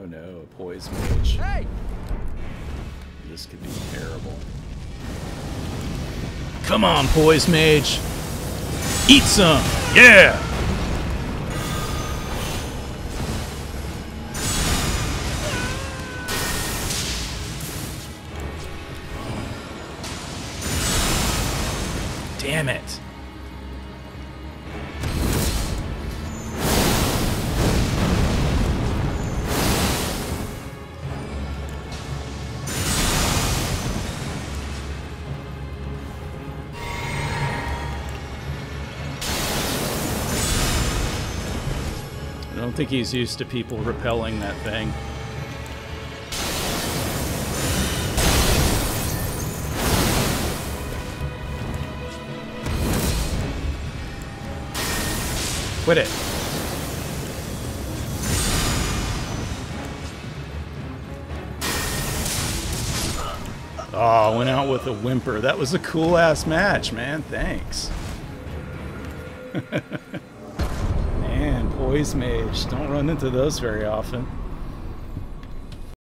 Oh no, a poise mage. Hey! This could be terrible. Come on, poise mage. Eat some. Yeah. Damn it. I don't think he's used to people repelling that thing. Quit it. Oh, went out with a whimper. That was a cool ass match, man. Thanks. poise mage. Don't run into those very often.